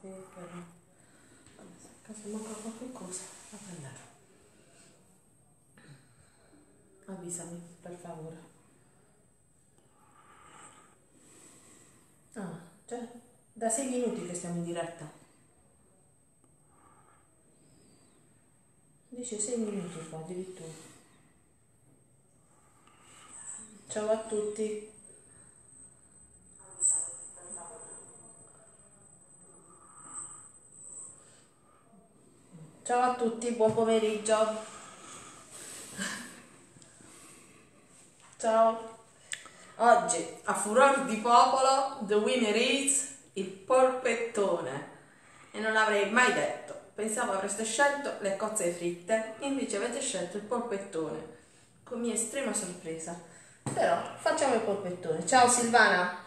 Sì, però. Se caso manca qualche cosa, la prenderò. Avvisami, per favore. Ah, cioè, da sei minuti che siamo in diretta. Dice sei minuti qua addirittura. Ciao a tutti. Ciao a tutti, buon pomeriggio. Ciao. Oggi a furor di popolo the winner is il polpettone. E non l'avrei mai detto. Pensavo avreste scelto le cozze fritte, invece avete scelto il polpettone. Con mia estrema sorpresa. Però facciamo il polpettone. Ciao Silvana.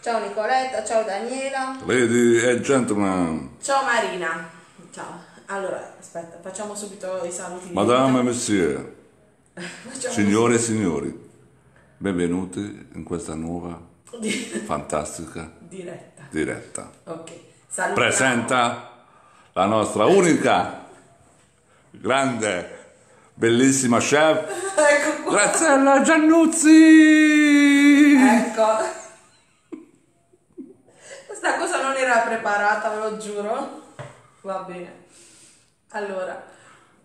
Ciao Nicoletta, ciao Daniela. Lady and gentlemen, Ciao Marina. Ciao. Allora, aspetta, facciamo subito i saluti. madame e monsieur, signore e signori, benvenuti in questa nuova, fantastica diretta. diretta. Ok. Salutiamo. Presenta la nostra unica, grande, bellissima chef, ecco. Graziella Giannuzzi! Ecco. Questa cosa non era preparata, ve lo giuro. Va bene. Allora,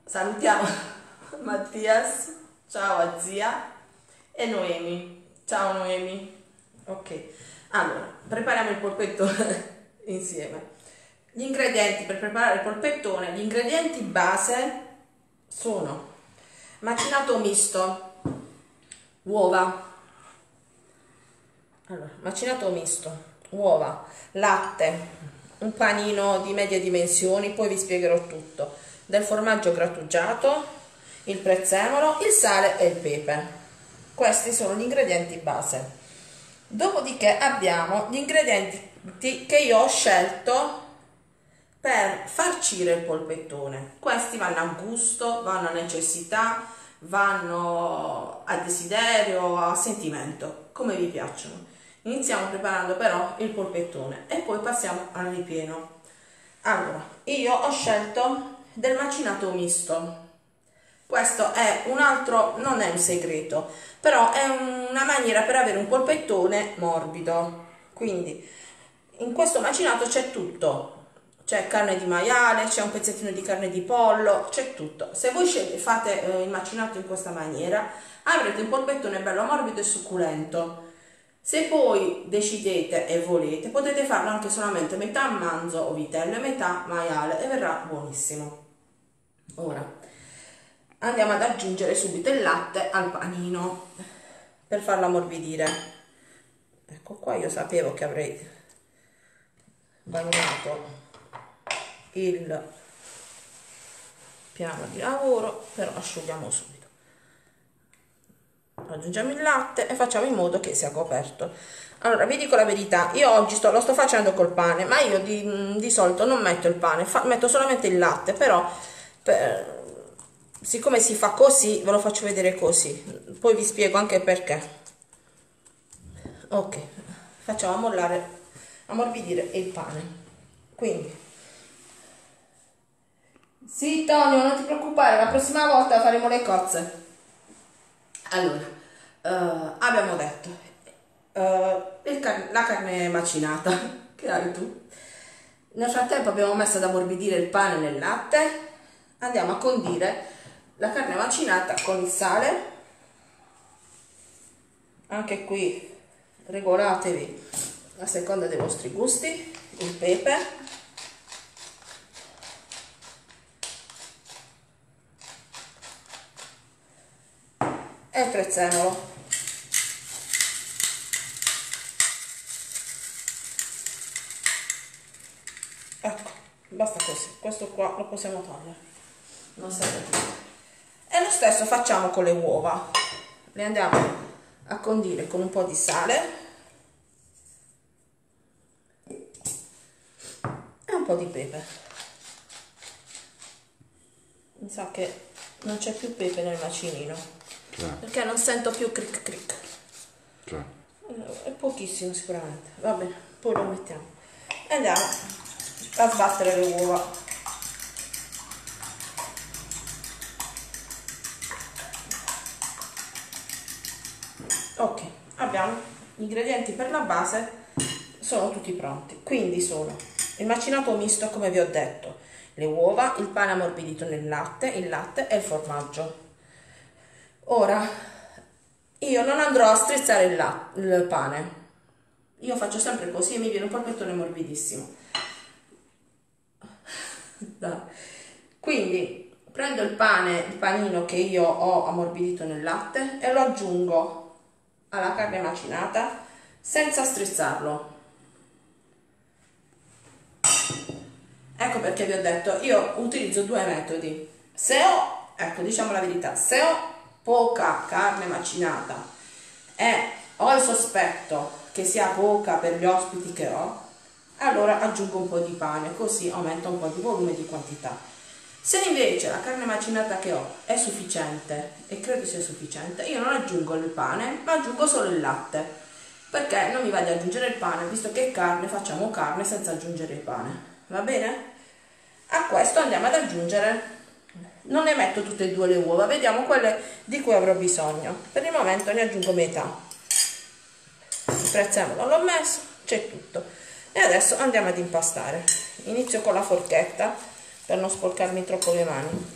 salutiamo Mattias, ciao a zia e Noemi. Ciao Noemi. Ok. Allora, prepariamo il polpettone insieme. Gli ingredienti per preparare il polpettone, gli ingredienti base sono macinato misto, uova, allora, macinato misto, uova, latte, un panino di medie dimensioni, poi vi spiegherò tutto, del formaggio grattugiato, il prezzemolo, il sale e il pepe. Questi sono gli ingredienti base. Dopodiché abbiamo gli ingredienti che io ho scelto per farcire il polpettone. Questi vanno a gusto, vanno a necessità, vanno a desiderio, a sentimento, come vi piacciono. Iniziamo preparando però il polpettone e poi passiamo al ripieno. Allora, io ho scelto del macinato misto. Questo è un altro, non è un segreto, però è una maniera per avere un polpettone morbido. Quindi in questo macinato c'è tutto. C'è carne di maiale, c'è un pezzettino di carne di pollo, c'è tutto. Se voi fate eh, il macinato in questa maniera, avrete un polpettone bello morbido e succulento. Se poi decidete e volete, potete farlo anche solamente metà manzo o vitello e metà maiale e verrà buonissimo. Ora andiamo ad aggiungere subito il latte al panino per farlo ammorbidire. Ecco qua, io sapevo che avrei bagnato il piano di lavoro, però asciughiamo subito aggiungiamo il latte e facciamo in modo che sia coperto. Allora vi dico la verità io oggi sto, lo sto facendo col pane ma io di, di solito non metto il pane fa, metto solamente il latte però per, siccome si fa così ve lo faccio vedere così. Poi vi spiego anche perché. Ok facciamo ammollare ammorbidire il pane. Quindi. Sì Tonio non ti preoccupare la prossima volta faremo le cozze allora, eh, abbiamo detto il car- la carne macinata, che hai tu. Nel frattempo abbiamo messo ad ammorbidire il pane nel latte, andiamo a condire la carne macinata con il sale. Anche qui regolatevi a seconda dei vostri gusti, il pepe. E il prezzemolo. Ecco, basta così. Questo qua lo possiamo togliere. Non serve più. E lo stesso facciamo con le uova. Le andiamo a condire con un po' di sale e un po' di pepe. Mi sa che non c'è più pepe nel macinino Cioè, perché non sento più cric cric. Cioè, è pochissimo sicuramente. Va bene poi lo mettiamo. E andiamo a sbattere le uova. Ok abbiamo gli ingredienti per la base sono tutti pronti. Quindi sono il macinato misto come vi ho detto le uova il pane ammorbidito nel latte il latte e il formaggio ora io non andrò a strizzare il, la- il pane. Io faccio sempre così e mi viene un polpettone morbidissimo. Quindi prendo il pane il panino che io ho ammorbidito nel latte e lo aggiungo alla carne macinata senza strizzarlo. Ecco perché vi ho detto io utilizzo due metodi. Se ho ecco diciamo la verità se ho poca carne macinata e ho il sospetto che sia poca per gli ospiti che ho allora aggiungo un po' di pane così aumenta un po' di volume e di quantità. Se invece la carne macinata che ho è sufficiente, e credo sia sufficiente, io non aggiungo il pane, ma aggiungo solo il latte, perché non mi va di aggiungere il pane, visto che carne facciamo carne senza aggiungere il pane, va bene? A questo andiamo ad aggiungere, non ne metto tutte e due le uova, vediamo quelle di cui avrò bisogno, per il momento ne aggiungo metà, il prezzemolo l'ho messo, c'è tutto, e adesso andiamo ad impastare, inizio con la forchetta, per non sporcarmi troppo le mani.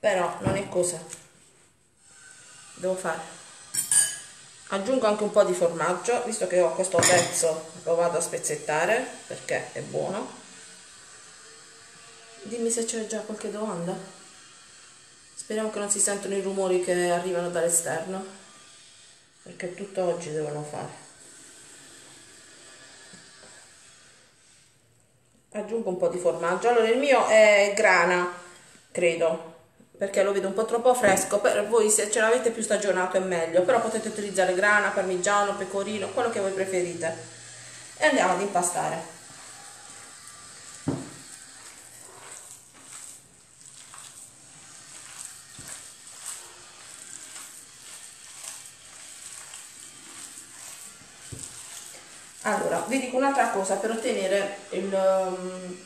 Però non è cosa. Devo fare aggiungo anche un po' di formaggio visto che ho questo pezzo lo vado a spezzettare perché è buono. Dimmi se c'è già qualche domanda. Speriamo che non si sentono i rumori che arrivano dall'esterno perché tutto oggi devono fare. Aggiungo un po' di formaggio. Allora il mio è grana credo perché lo vedo un po' troppo fresco per voi se ce l'avete più stagionato è meglio però potete utilizzare grana, parmigiano, pecorino quello che voi preferite. E andiamo ad impastare. Allora vi dico un'altra cosa per ottenere il, um,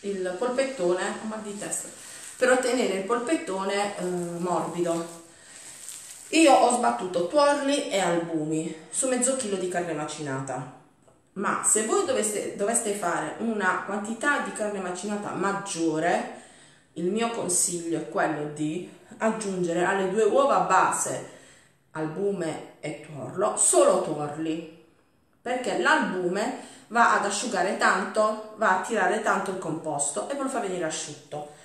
il polpettone oh, mal di testa per ottenere il polpettone eh, morbido io ho sbattuto tuorli e albumi su mezzo chilo di carne macinata ma se voi doveste, doveste fare una quantità di carne macinata maggiore il mio consiglio è quello di aggiungere alle due uova base albume e tuorlo solo tuorli perché l'albume va ad asciugare tanto, va a tirare tanto il composto e poi lo fa venire asciutto.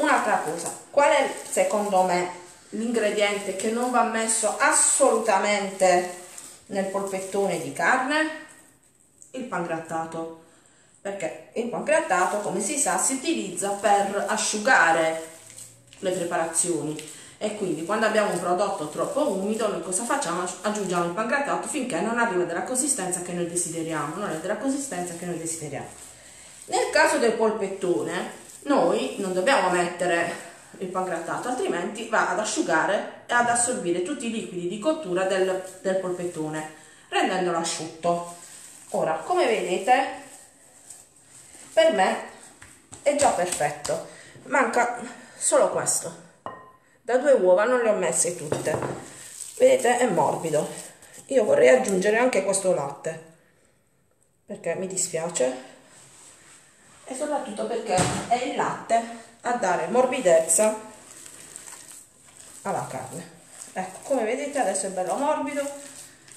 Un'altra cosa, qual è secondo me l'ingrediente che non va messo assolutamente nel polpettone di carne? Il pangrattato. Perché il pangrattato, come si sa, si utilizza per asciugare le preparazioni e quindi quando abbiamo un prodotto troppo umido noi cosa facciamo? Aggiungiamo il pangrattato finché non arriva della consistenza che noi desideriamo, non è della consistenza che noi desideriamo. Nel caso del polpettone noi non dobbiamo mettere il pangrattato, altrimenti va ad asciugare e ad assorbire tutti i liquidi di cottura del, del polpettone, rendendolo asciutto. Ora, come vedete, per me è già perfetto, manca solo questo. Da due uova non le ho messe tutte. Vedete è morbido. Io vorrei aggiungere anche questo latte perché mi dispiace e soprattutto perché è il latte a dare morbidezza alla carne ecco come vedete adesso è bello morbido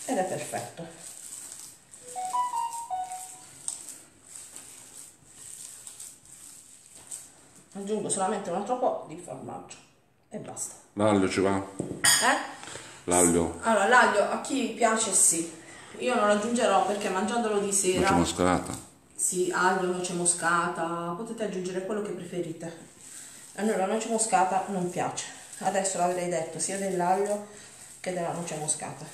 ed è perfetto aggiungo solamente un altro po' di formaggio e basta. L'aglio ci va? Eh? L'aglio. Allora, l'aglio a chi piace sì. Io non lo aggiungerò perché mangiandolo di sera... Noce moscata? Sì, aglio, noce moscata, potete aggiungere quello che preferite. A noi la noce moscata non piace. Adesso l'avrei detto sia dell'aglio che della noce moscata.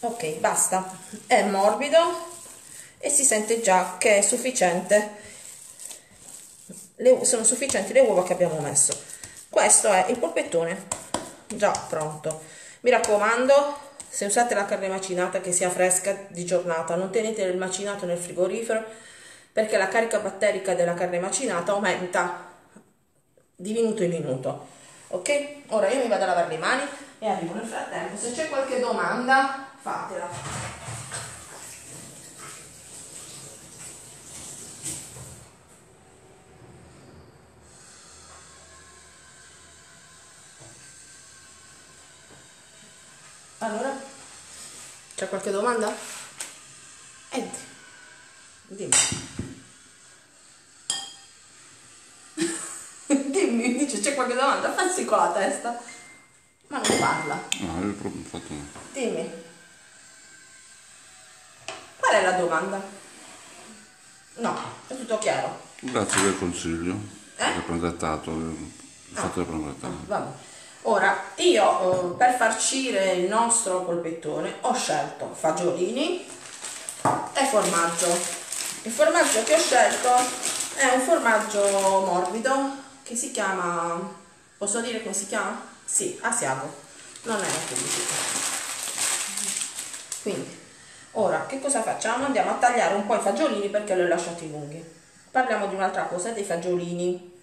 Ok, basta. È morbido e si sente già che è sufficiente le, sono sufficienti le uova che abbiamo messo. Questo è il polpettone già pronto. Mi raccomando, se usate la carne macinata che sia fresca di giornata, non tenete il macinato nel frigorifero perché la carica batterica della carne macinata aumenta di minuto in minuto. Ok? Ora io mi vado a lavare le mani e arrivo nel frattempo. Se c'è qualche domanda, fatela. Allora, c'è qualche domanda? Ed, dimmi. dimmi, dice c'è qualche domanda? Fassi con la testa. Ma non parla. No, io proprio fatto... Dimmi. Qual è la domanda? No, è tutto chiaro. Grazie del consiglio. Eh? Hai presentato, il fatto di presentato. Vabbè. Ora, io eh, per farcire il nostro polpettone ho scelto fagiolini e formaggio. Il formaggio che ho scelto è un formaggio morbido che si chiama, posso dire come si chiama? Sì, asiago, non è una pubblicità. Quindi, ora che cosa facciamo? Andiamo a tagliare un po' i fagiolini perché li ho lasciati lunghi. Parliamo di un'altra cosa, dei fagiolini.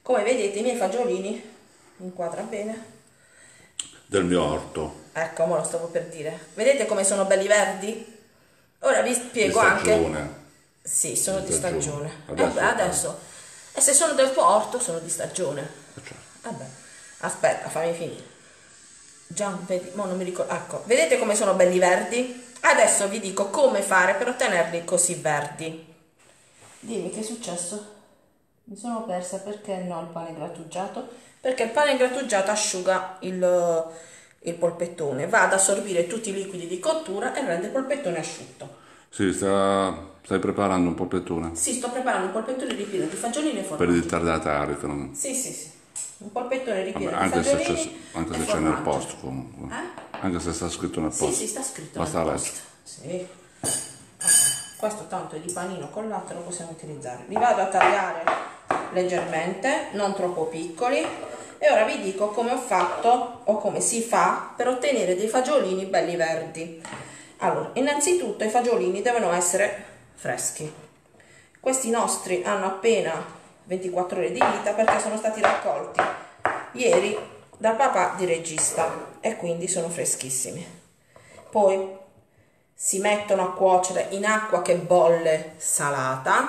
Come vedete i miei fagiolini inquadra bene. Del mio orto. ecco mo lo stavo per dire. Vedete come sono belli verdi? Ora vi Di spiego anche stagione. sì sono Di di stagione. stagione. Adesso- adesso, adesso. e se sono del tuo orto sono di stagione. Eh, certo. vabbè. Aspetta fammi finire. Già vedi mo non mi ricordo. Ecco vedete come sono belli verdi? Adesso vi dico come fare per ottenerli così verdi. Dimmi che è successo? Mi sono persa perché no il pane grattugiato perché il pane grattugiato asciuga il, il polpettone va ad assorbire tutti i liquidi di cottura e rende il polpettone asciutto Sì, sta- stai preparando un polpettone sì sto preparando un polpettone ripieno di fagiolini e per i formaggio ritardatari. che non- sì sì sì un polpettone ripieno Vabbè, di anche se c'è, fagiolini anche se c'è nel formaggio. post comunque. Eh? Anche se sta scritto nel Sì, post. sì, sta scritto Basta nel leggere. post. Sì. Allora, questo tanto è di panino con latte lo possiamo utilizzare. Li vado a tagliare leggermente, non troppo piccoli. E ora vi dico come ho fatto o come si fa per ottenere dei fagiolini belli verdi. Allora, innanzitutto i fagiolini devono essere freschi. Questi nostri hanno appena 24 ore di vita perché sono stati raccolti ieri dal papà di regista e quindi sono freschissimi. Poi si mettono a cuocere in acqua che bolle salata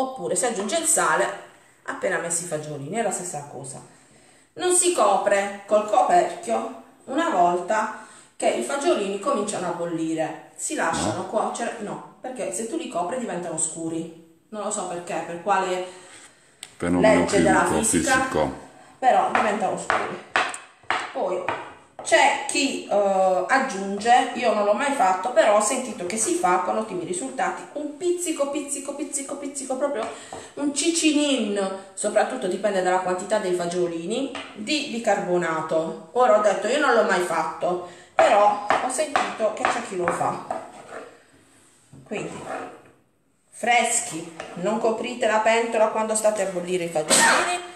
oppure si aggiunge il sale appena messi i fagiolini, è la stessa cosa. Non si copre col coperchio una volta che i fagiolini cominciano a bollire. Si lasciano cuocere? No, perché se tu li copri diventano scuri. Non lo so perché, per quale Fenomeno legge della fisica, fisico. però diventano scuri. Poi c'è chi eh, aggiunge, io non l'ho mai fatto, però ho sentito che si fa con ottimi risultati, un pizzico, pizzico, pizzico, pizzico, proprio un cicinin, soprattutto dipende dalla quantità dei fagiolini, di bicarbonato. Ora ho detto, io non l'ho mai fatto, però ho sentito che c'è chi lo fa. Quindi, freschi, non coprite la pentola quando state a bollire i fagiolini.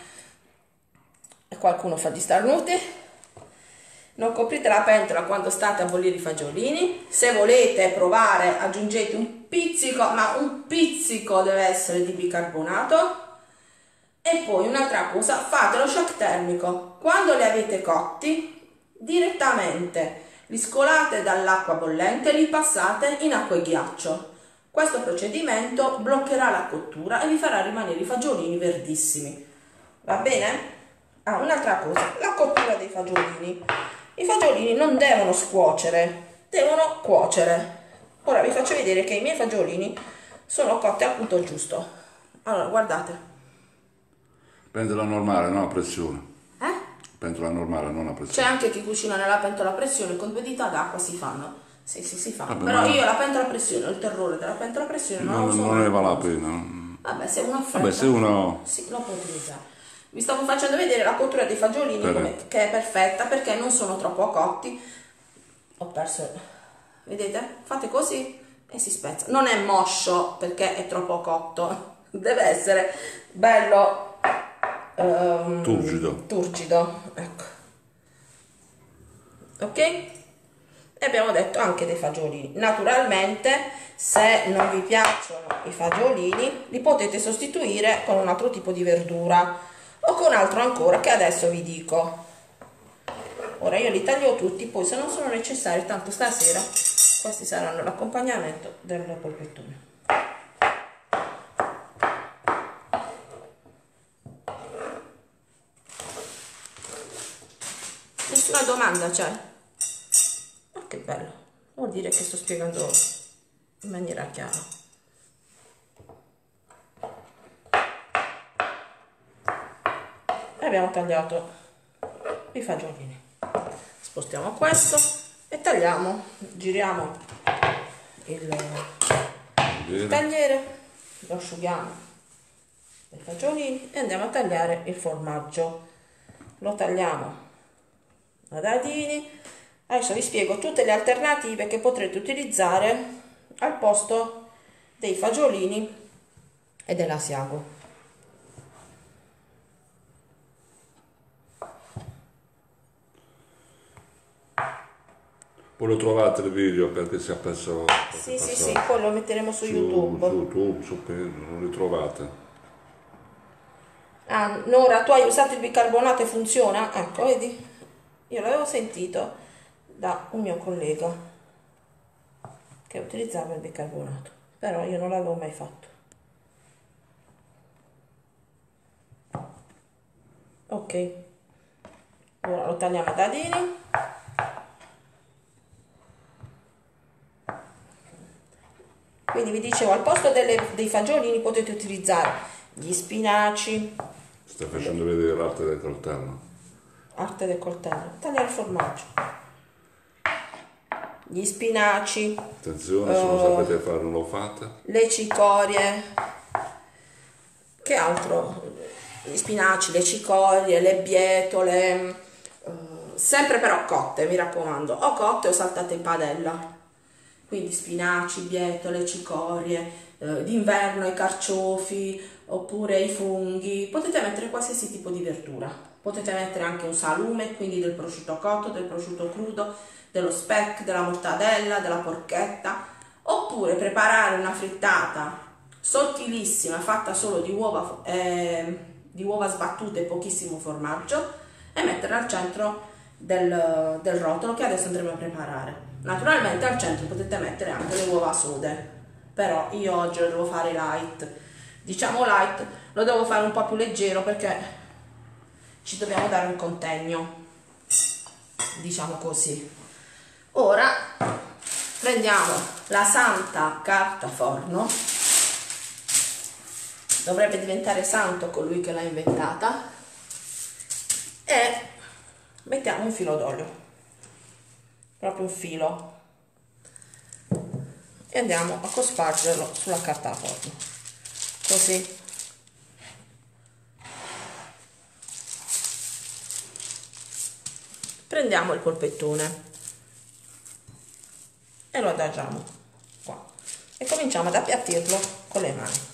Qualcuno fa gli starnuti. Non coprite la pentola quando state a bollire i fagiolini. Se volete provare, aggiungete un pizzico, ma un pizzico deve essere di bicarbonato. E poi un'altra cosa, fate lo shock termico. Quando li avete cotti, direttamente li scolate dall'acqua bollente e li passate in acqua e ghiaccio. Questo procedimento bloccherà la cottura e vi farà rimanere i fagiolini verdissimi. Va bene? Ah, un'altra cosa, la cottura dei fagiolini. I fagiolini non devono scuocere, devono cuocere. Ora vi faccio vedere che i miei fagiolini sono cotti al punto giusto. Allora, guardate. Pentola normale, non a pressione. Eh? Pentola normale, non a C'è pressione. anche chi cucina nella pentola a pressione con due dita d'acqua si fanno. Sì, sì, si fanno. Vabbè, Però ma- io la pentola a pressione, il terrore della pentola a pressione, non, Non, non ne vale la pena. Vabbè, se uno ha Vabbè, se uno... sì, lo può utilizzare. Vi stavo facendo vedere la cottura dei fagiolini come- che è perfetta perché non sono troppo cotti. Ho perso. Vedete? Fate così e si spezza. Non è moscio perché è troppo cotto. deve essere bello ehm, Turgido. turgido, ecco. Ok? E abbiamo detto anche dei fagiolini. Naturalmente, se non vi piacciono i fagiolini, li potete sostituire con un altro tipo di verdura o con altro ancora che adesso vi dico. Ora io li taglio tutti, poi se non sono necessari, tanto stasera questi saranno l'accompagnamento del polpettone. Nessuna domanda c'è? Ma che bello, vuol dire che sto spiegando in maniera chiara. Abbiamo tagliato i fagiolini. Spostiamo questo e tagliamo, giriamo il Bene. tagliere, lo asciughiamo i fagiolini e andiamo a tagliare il formaggio. Lo tagliamo a dadini. Adesso vi spiego tutte le alternative che potrete utilizzare al posto dei fagiolini e dell'asiago. Poi lo trovate il video perché si è perso. Sì, sì, sì, poi lo metteremo su, Su YouTube. Su YouTube, su non li trovate. Ah, Nora, tu hai usato il bicarbonato e funziona? Ecco, vedi? Io l'avevo sentito da un mio collega che utilizzava il bicarbonato, però io non l'avevo mai fatto. Ok, ora lo tagliamo a dadini. Quindi vi dicevo, al posto delle- dei fagiolini potete utilizzare gli spinaci, Stai facendo vedere l'arte del coltello. arte del coltello, tagliare il formaggio, gli spinaci, Attenzione, se non Oh. sapete fare non lo fate. le cicorie, che altro? Gli spinaci, le cicorie, le bietole, eh, sempre però cotte, mi raccomando, o cotte o saltate in padella. Quindi spinaci, bietole, cicorie, eh, d'inverno i carciofi oppure i funghi. Potete mettere qualsiasi tipo di verdura. Potete mettere anche un salume, quindi del prosciutto cotto, del prosciutto crudo, dello speck, della mortadella, della porchetta. Oppure preparare una frittata sottilissima fatta solo di uova, eh, di uova sbattute e pochissimo formaggio e metterla al centro del, del rotolo che adesso andremo a preparare. Naturalmente al centro potete mettere anche le uova sode, però io oggi lo devo fare light. Diciamo light, lo devo fare un po' più leggero perché ci dobbiamo dare un contegno, diciamo così. Ora prendiamo la santa carta forno, dovrebbe diventare santo colui che l'ha inventata, e mettiamo un filo d'olio, proprio un filo, e andiamo a cospargerlo sulla carta forno, così. Prendiamo il polpettone e lo adagiamo qua e cominciamo ad appiattirlo con le mani.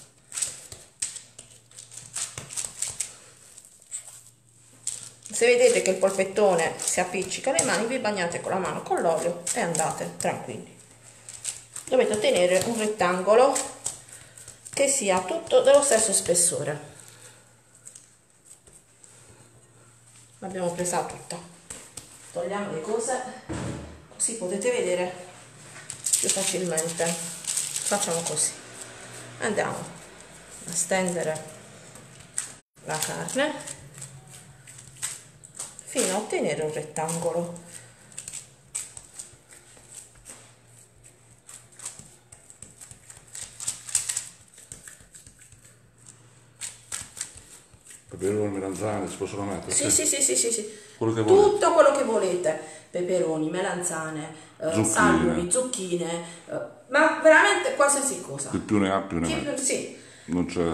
Se vedete che il polpettone si appiccica alle mani, vi bagnate con la mano con l'olio e andate tranquilli. Dovete ottenere un rettangolo che sia tutto dello stesso spessore. L'abbiamo presa tutta. Togliamo le cose così potete vedere più facilmente. Facciamo così. Andiamo a stendere la carne fino a ottenere un rettangolo. Peperoni, melanzane, si possono mettere? Sì, sì, sì, sì, sì, sì. Quello che volete. Tutto quello che volete. Peperoni, melanzane, eh, Zucchine. salumi, zucchine, eh, ma veramente qualsiasi cosa. Chi più ne ha più ne mette. sì, Non c'è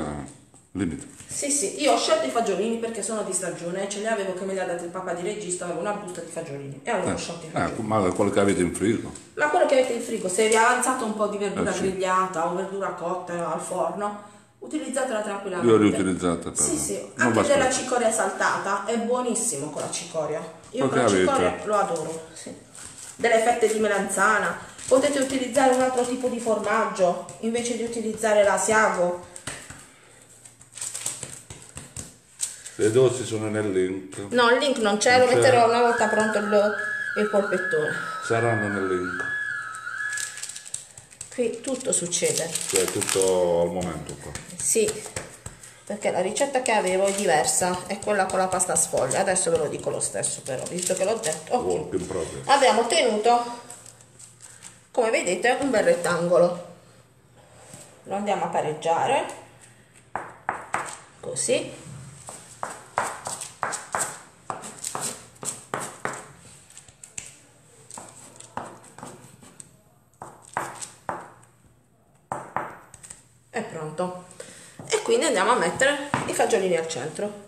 limite. Sì, sì. Io ho scelto i fagiolini perché sono di stagione, ce li avevo che me li ha dati il papà di regista, avevo una busta di fagiolini e allora ho scelto i Eh, fagiolini. ma quello che avete in frigo. Ma quello che avete in frigo, se vi è avanzato un po' di verdura Eh, sì. grigliata o verdura cotta al forno, Utilizzatela tranquillamente. Io l'ho riutilizzata per... Sì, sì, non anche della cicoria saltata è buonissimo con la cicoria. Io Ma con la che avete? cicoria lo adoro. Sì. Delle fette di melanzana. Potete utilizzare un altro tipo di formaggio invece di utilizzare l'asiago. Le dosi sono nel link. No, il link non c'è, lo metterò una volta pronto il, il polpettone. Saranno nel link. Qui tutto succede. Cioè tutto al momento qua. Sì, perché la ricetta che avevo è diversa, è quella con la pasta sfoglia. Adesso ve lo dico lo stesso però, visto che l'ho detto. ok. Working proprio. Abbiamo ottenuto, come vedete, un bel rettangolo. Lo andiamo a pareggiare, così. È pronto. E quindi andiamo a mettere i fagiolini al centro.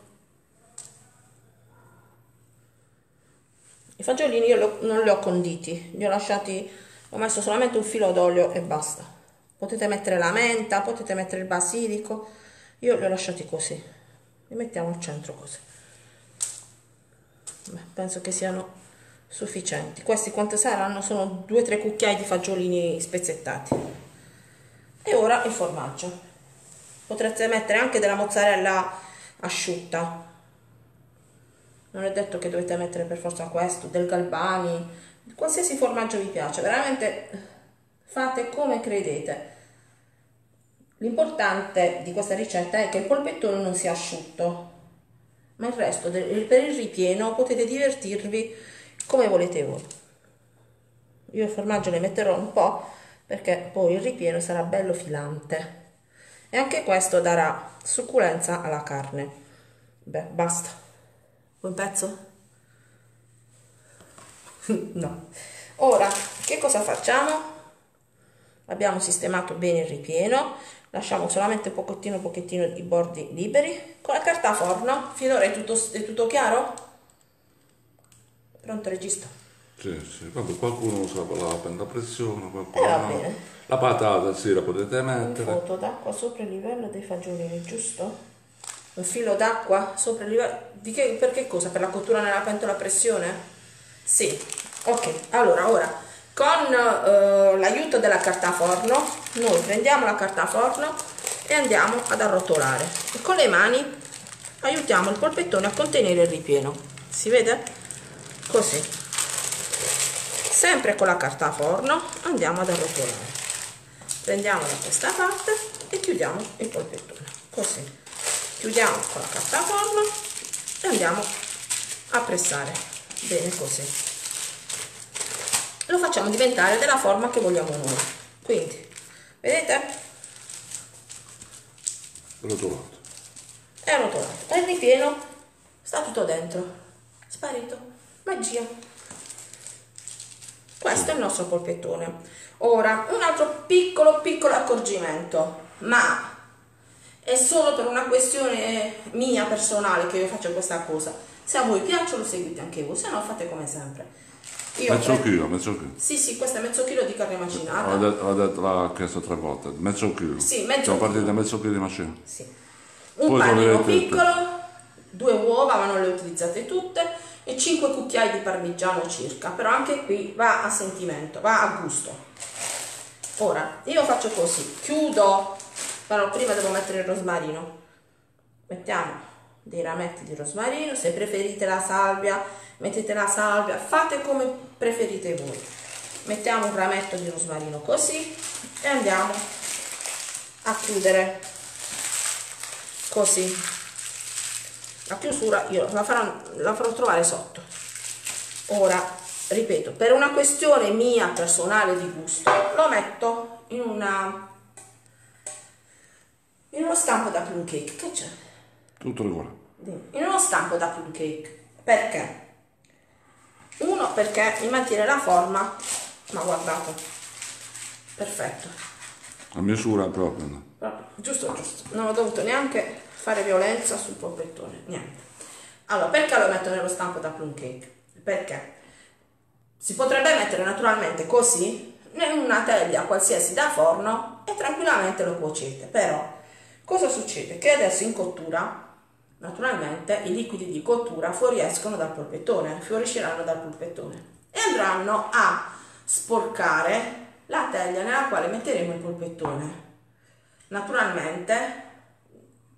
I fagiolini io non li ho conditi, li ho lasciati, ho messo solamente un filo d'olio e basta. Potete mettere la menta, potete mettere il basilico, io li ho lasciati così. Li mettiamo al centro così. Beh, penso che siano sufficienti. Questi quanto saranno? Sono 2-3 cucchiai di fagiolini spezzettati. E ora il formaggio. Potreste mettere anche della mozzarella asciutta, non è detto che dovete mettere per forza questo, del galbani, qualsiasi formaggio vi piace, veramente fate come credete. L'importante di questa ricetta è che il polpettone non sia asciutto, ma il resto per il ripieno potete divertirvi come volete voi. Io il formaggio ne metterò un po' perché poi il ripieno sarà bello filante e anche questo darà succulenza alla carne. Beh, basta. Un pezzo? no. Ora, che cosa facciamo? Abbiamo sistemato bene il ripieno, lasciamo solamente un pochettino, pochettino i bordi liberi. Con la carta forno, finora è tutto, è tutto chiaro? Pronto regista? Sì, sì. Vabbè, qualcuno usa la pentola a pressione, qualcuno Eh, va bene. La patata sì, la potete Un mettere. foto d'acqua sopra il livello dei fagiolini, giusto? Un filo d'acqua sopra il livello... Di che, per che cosa? Per la cottura nella pentola a pressione? Sì. Ok, allora, ora, con eh, l'aiuto della carta forno, noi prendiamo la carta forno e andiamo ad arrotolare. E con le mani aiutiamo il polpettone a contenere il ripieno. Si vede? Così. Sempre con la carta forno andiamo ad arrotolare prendiamo da questa parte e chiudiamo il polpettone. Così. Chiudiamo con la carta forno e andiamo a pressare bene così. Lo facciamo diventare della forma che vogliamo noi. Quindi vedete? Rotolato. è arrotolato e il ripieno. Sta tutto dentro. Sparito. Magia. Questo è il nostro polpettone ora un altro piccolo piccolo accorgimento ma è solo per una questione mia personale che io faccio questa cosa se a voi piace lo seguite anche voi se no fate come sempre io Mezzo prendo- chilo, mezzo chilo. sì sì questo è mezzo chilo di carne macinata Ho detto, ho detto, l'ha chiesto tre volte, mezzo chilo. Sì, mezzo Siamo partiti da mezzo chilo di macina. Sì. Un Poi panino piccolo, due uova, ma non le utilizzate tutte, e 5 cucchiai di parmigiano circa, però anche qui va a sentimento, va a gusto. Ora, io faccio così, chiudo, però prima devo mettere il rosmarino. Mettiamo dei rametti di rosmarino, se preferite la salvia, mettete la salvia, fate come preferite voi. Mettiamo un rametto di rosmarino così e andiamo a chiudere così la chiusura io la farò, la farò trovare sotto ora ripeto per una questione mia personale di gusto lo metto in una in uno stampo da plum cake che c'è? Tutto regolare. in uno stampo da plum cake perché? uno perché mi mantiene la forma ma guardate perfetto A misura proprio. no? Proprio, giusto giusto non ho dovuto neanche fare violenza sul polpettone niente allora perché lo metto nello stampo da plum cake perché si potrebbe mettere naturalmente così in una teglia qualsiasi da forno e tranquillamente lo cuocete però Cosa succede? Che adesso in cottura, naturalmente, i liquidi di cottura fuoriescono dal polpettone, fuoriusciranno dal polpettone e andranno a sporcare la teglia nella quale metteremo il polpettone. Naturalmente,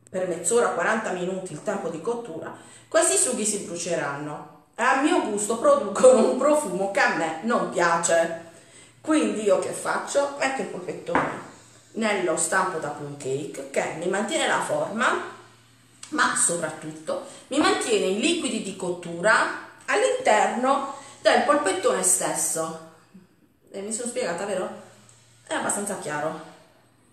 per mezz'ora, 40 minuti il tempo di cottura, questi sughi si bruceranno a mio gusto producono un profumo che a me non piace. Quindi io che faccio? Metto il polpettone nello stampo da plum cake che mi mantiene la forma ma soprattutto mi mantiene i liquidi di cottura all'interno del polpettone stesso. E mi sono spiegata, vero? È abbastanza chiaro.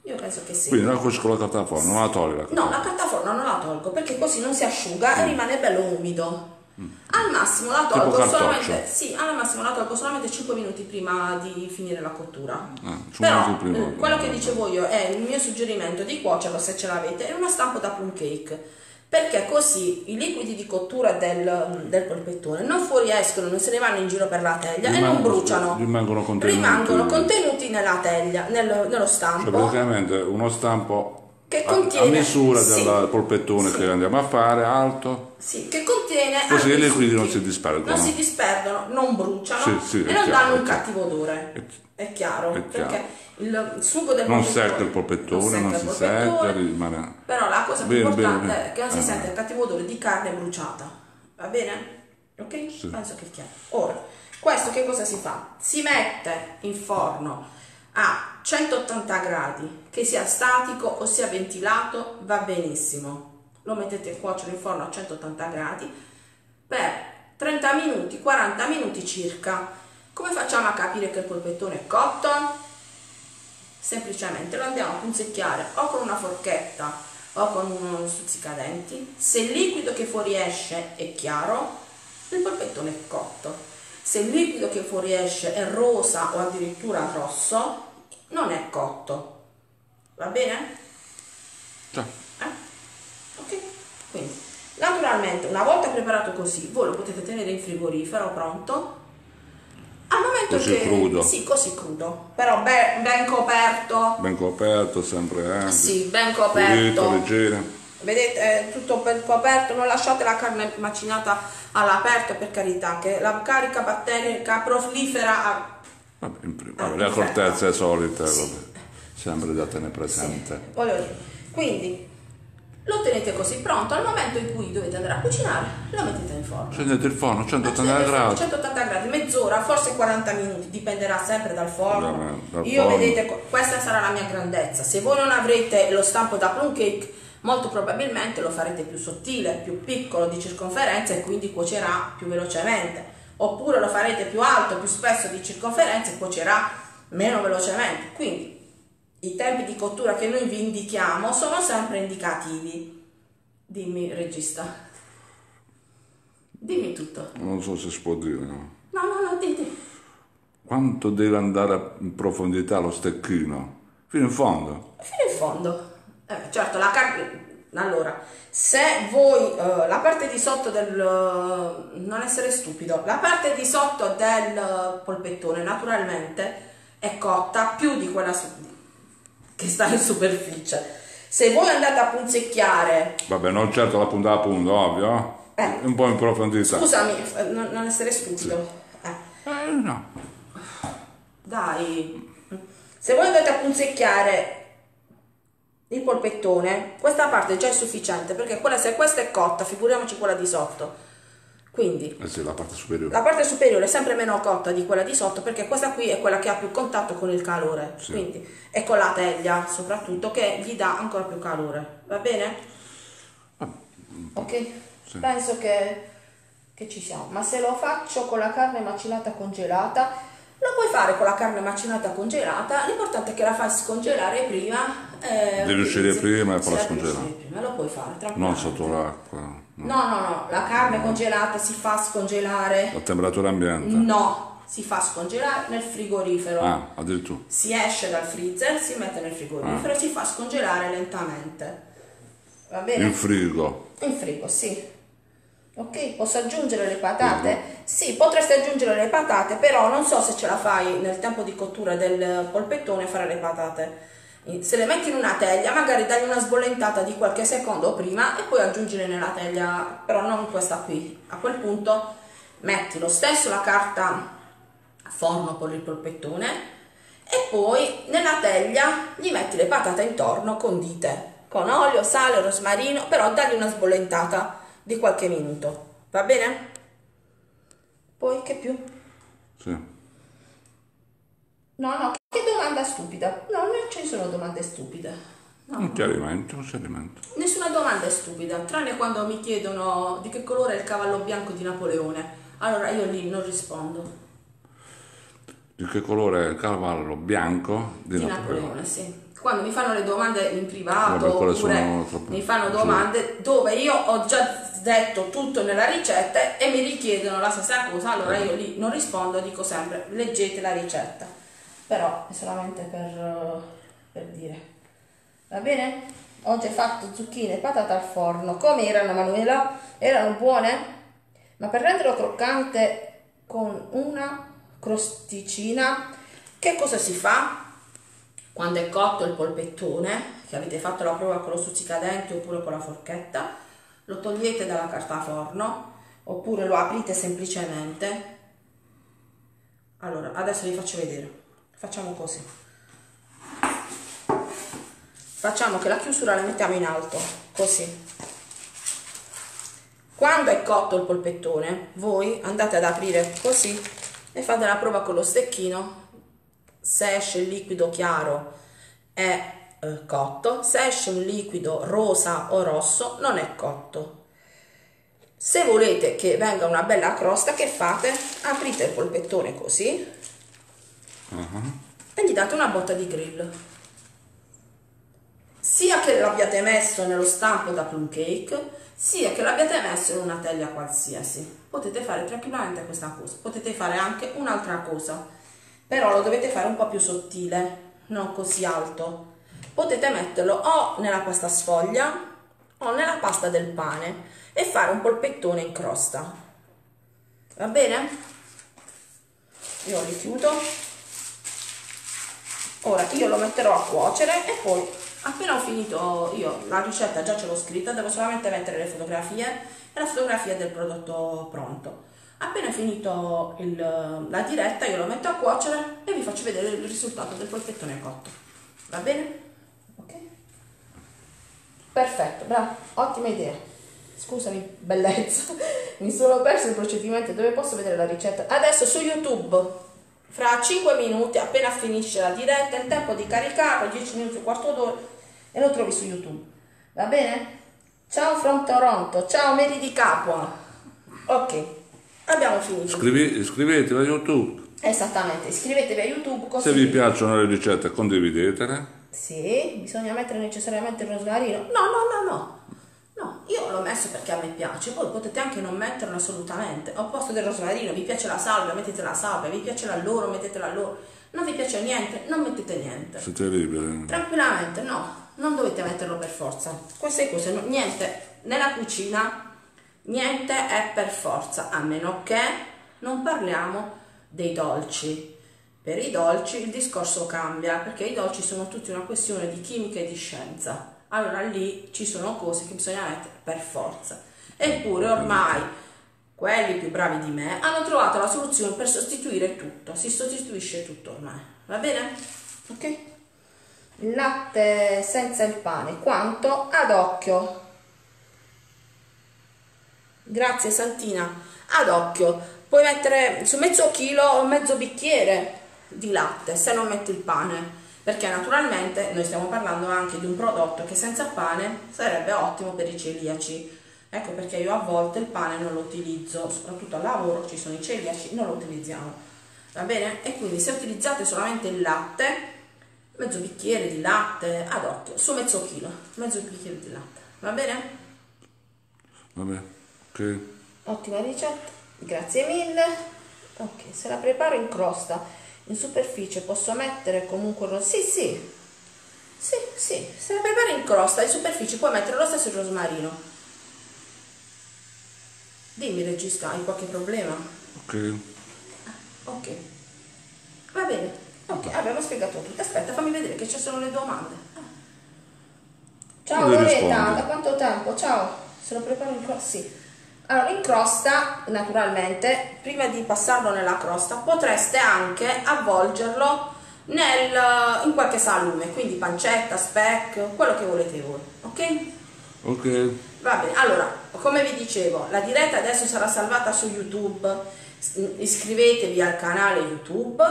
Io penso che sì. Quindi la cuoci con la carta forno, non la togli la carta No, la carta forno non la tolgo perché così non si asciuga e rimane bello umido. Al massimo la tolgo solamente, sì, al massimo la tolgo solamente 5 minuti prima di finire la cottura. Ah, Però prima. eh, quello che dicevo io è il mio suggerimento di cuocerlo se ce l'avete è una stampa da plum cake. Perché così i liquidi di cottura del, del polpettone non fuoriescono, non se ne vanno in giro per la teglia e non Rimangono- bruciano. rimangono contenuti. Rimangono contenuti nella teglia, nello, nello stampo. Cioè praticamente uno stampo Che a- a, contiene- misura sì. del polpettone Sì. che andiamo a fare, alto. Sì, che contiene Così i liquidi non si disperdono. Non si disperdono, non bruciano Sì, sì, e non chiaro, danno un cattivo odore. È- È chiaro, è chiaro. perché il, sugo del Non secca il polpettone, non, secca si polpettone, rimane... Però la cosa più Bene, importante bene, è che non si eh. sente il cattivo odore di carne bruciata. Va bene? Ok? Sì. Penso che è chiaro. Ora, questo che cosa si fa? Si mette in forno a 180 gradi, che sia statico o sia ventilato, va benissimo. Lo mettete a cuocere in forno a 180 gradi per 30 minuti, 40 minuti circa. Come facciamo a capire che il polpettone è cotto? Semplicemente lo andiamo a punzecchiare o con una forchetta o con uno stuzzicadenti. Se il liquido che fuoriesce è chiaro, il polpettone è cotto. Se il liquido che fuoriesce è rosa o addirittura rosso, non è cotto. Va bene? Eh? Ok, quindi naturalmente una volta preparato così, voi lo potete tenere in frigorifero pronto. Al momento Così che crudo. sì, così crudo, però ben, ben coperto. ben coperto, sempre eh, Sì, ben pulito, coperto. leggero. Vedete, è tutto ben coperto, non lasciate la carne macinata all'aperto per carità, che la carica batterica prolifera a Vabbè, le accortezze solite, Sì. sempre da tenere presente. Dire, quindi lo tenete così pronto al momento in cui dovete andare a cucinare, lo mettete in forno. Accendete il forno a 180 Accendete il forno, gradi. 180 gradi, mezz'ora, forse 40 minuti, dipenderà sempre dal forno. Ovviamente, dal Io forno. vedete, questa sarà la mia grandezza. Se voi non avrete lo stampo da plum cake, molto probabilmente lo farete più sottile, più piccolo di circonferenza e quindi cuocerà più velocemente. Oppure lo farete più alto, più spesso di circonferenza e cuocerà meno velocemente. Quindi i tempi di cottura che noi vi indichiamo sono sempre indicativi. Dimmi, regista. Dimmi tutto. Non so se si può dire, no? No, no, no, dite. Quanto deve andare in profondità lo stecchino? Fino in fondo. Fino in fondo. Eh, certo, la carne... Allora, se voi... eh, la parte di sotto del... eh, non essere stupido. La parte di sotto del polpettone, naturalmente, è cotta più di quella che sta in superficie. Se voi andate a punzecchiare... Vabbè, non certo la punta a punta, ovvio. Eh. Un po' in profondità. Scusami, eh, non, non essere stupido. Eh. Eh, no. Dai, se voi andate a punzecchiare il polpettone, questa parte già è sufficiente perché quella, se questa è cotta, figuriamoci quella di sotto. Quindi Eh sì, la parte superiore. la parte superiore è sempre meno cotta di quella di sotto perché questa qui è quella che ha più contatto con il calore. Sì. Quindi è con la teglia soprattutto che gli dà ancora più calore. Va bene? Ok? Sì. Penso che, che ci siamo. Ma se lo faccio con la carne macinata congelata, lo puoi fare con la carne macinata congelata. L'importante è che la fai scongelare prima. eh, Devi uscire prima e farla la scongelare. Prima lo puoi fare Non tranquillamente. sotto l'acqua. No. No, no, la carne congelata si fa scongelare. A temperatura ambiente. No, si fa scongelare nel frigorifero. Ah, addirittura. Si esce dal freezer, si mette nel frigorifero Ah. e si fa scongelare lentamente. Va bene? In frigo. In frigo, sì. Ok, posso aggiungere le patate? Sì, potresti aggiungere le patate, però non so se ce la fai nel tempo di cottura del polpettone a fare le patate. Se le metti in una teglia magari dai una sbollentata di qualche secondo prima e poi aggiungile nella teglia però non questa qui a quel punto metti lo stesso la carta a forno con il polpettone e poi nella teglia gli metti le patate intorno condite con olio, sale, rosmarino però dagli una sbollentata di qualche minuto va bene? poi che più? Sì. No, no, che domanda stupida. No, non ci sono domande stupide. No. Un chiarimento, un chiarimento. Nessuna domanda è stupida, tranne quando mi chiedono di che colore è il cavallo bianco di Napoleone. Allora io lì non rispondo. Di che colore è il cavallo bianco di, di Napoleone? Napoleone? sì. Quando mi fanno le domande in privato oppure mi fanno domande dove io ho già detto tutto nella ricetta e mi richiedono la stessa cosa, allora io lì non rispondo, dico sempre leggete la ricetta però è solamente per, per dire. Va bene? Oggi hai fatto zucchine e patate al forno. Come erano Manuela? Erano buone? Ma per renderlo croccante con una crosticina, che cosa si fa? Quando è cotto il polpettone, che avete fatto la prova con lo stuzzicadente oppure con la forchetta, lo togliete dalla carta forno oppure lo aprite semplicemente. Allora, adesso vi faccio vedere facciamo così. Facciamo che la chiusura la mettiamo in alto così. Quando è cotto il polpettone voi andate ad aprire così e fate la prova con lo stecchino. Se esce il liquido chiaro è eh, cotto. Se esce un liquido rosa o rosso non è cotto. Se volete che venga una bella crosta che fate? Aprite il polpettone così uh-huh. e gli date una botta di grill. Sia che l'abbiate messo nello stampo da plum cake, sia che l'abbiate messo in una teglia qualsiasi. Potete fare tranquillamente questa cosa. Potete fare anche un'altra cosa, però lo dovete fare un po' più sottile, non così alto. Potete metterlo o nella pasta sfoglia o nella pasta del pane e fare un polpettone in crosta. Va bene? Io richiudo ora io lo metterò a cuocere e poi appena ho finito io la ricetta già ce l'ho scritta devo solamente mettere le fotografie e la fotografia del prodotto pronto. Appena finito il, la diretta io lo metto a cuocere e vi faccio vedere il risultato del polpettone cotto. Va bene? ok. Perfetto bravo ottima idea. Scusami bellezza mi sono perso il procedimento dove posso vedere la ricetta? Adesso su youtube fra 5 minuti appena finisce la diretta il tempo di caricarlo 10 minuti quarto d'ora e lo trovi su youtube. Va bene? ciao from Toronto. Ciao Mary di Capua. Ok abbiamo finito. Scrivi, iscrivetevi a youtube. Esattamente iscrivetevi a youtube così se vi piacciono le ricette condividetele sì bisogna mettere necessariamente il rosmarino. No no no no l'ho messo perché a me piace, poi potete anche non metterlo assolutamente. Ho posto del rosmarino, vi piace la salvia, mettete la salvia, vi piace l'alloro, mettete l'alloro. Non vi piace niente, non mettete niente. Siete liberi. Tranquillamente, no, non dovete metterlo per forza. Queste cose, no, niente, nella cucina, niente è per forza, a meno che non parliamo dei dolci. Per i dolci il discorso cambia, perché i dolci sono tutti una questione di chimica e di scienza allora lì ci sono cose che bisogna mettere per forza. Eppure ormai quelli più bravi di me hanno trovato la soluzione per sostituire tutto, si sostituisce tutto ormai, va bene? Ok? Latte senza il pane, quanto? Ad occhio. Grazie Santina, ad occhio. Puoi mettere su mezzo chilo o mezzo bicchiere di latte se non metti il pane perché naturalmente noi stiamo parlando anche di un prodotto che senza pane sarebbe ottimo per i celiaci. Ecco perché io a volte il pane non lo utilizzo, soprattutto al lavoro ci sono i celiaci, non lo utilizziamo. Va bene? E quindi se utilizzate solamente il latte, mezzo bicchiere di latte ad occhio, su mezzo chilo, mezzo bicchiere di latte. Va bene? Va bene, ok. Ottima ricetta, grazie mille. Ok, se la preparo in crosta in superficie posso mettere comunque il sì sì sì sì se la prepari in crosta in superficie puoi mettere lo stesso il rosmarino dimmi regista hai qualche problema ok ok va bene Ok, abbiamo spiegato tutto. Aspetta, fammi vedere che ci sono le domande. Ciao Dove Loretta, da quanto tempo? Ciao, se lo preparo in crosta? Sì. Allora, in crosta, naturalmente, prima di passarlo nella crosta, potreste anche avvolgerlo nel, in qualche salume, quindi pancetta, speck, quello che volete voi, ok? Ok. Va bene, allora, come vi dicevo, la diretta adesso sarà salvata su YouTube, S- iscrivetevi al canale YouTube,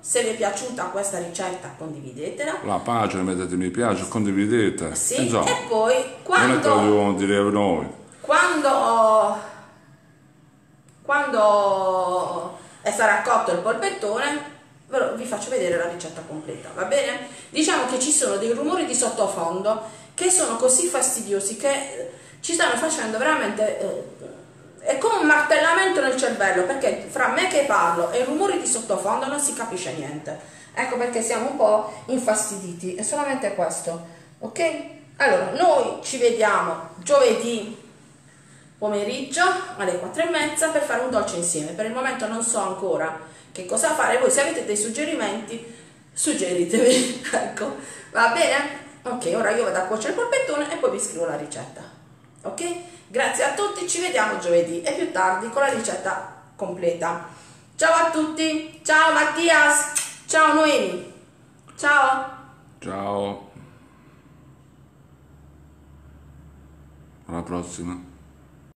se vi è piaciuta questa ricetta condividetela, La pagina, mettete mi piace, condividete. sì, Insomma, e poi non è che quando, dobbiamo dire noi. Quando, quando sarà cotto il polpettone, vi faccio vedere la ricetta completa, va bene? Diciamo che ci sono dei rumori di sottofondo che sono così fastidiosi che eh, ci stanno facendo veramente... eh, è come un martellamento nel cervello perché fra me che parlo e i rumori di sottofondo non si capisce niente. Ecco perché siamo un po' infastiditi, è solamente questo, ok? Allora, noi ci vediamo giovedì pomeriggio alle 4 e mezza per fare un dolce insieme. Per il momento non so ancora che cosa fare, voi se avete dei suggerimenti suggeritevi, ecco, va bene? Ok, ora io vado a cuocere il polpettone e poi vi scrivo la ricetta, ok? Grazie a tutti, ci vediamo giovedì e più tardi con la ricetta completa. Ciao a tutti, ciao Mattias, ciao Noemi, ciao. Ciao. Alla prossima.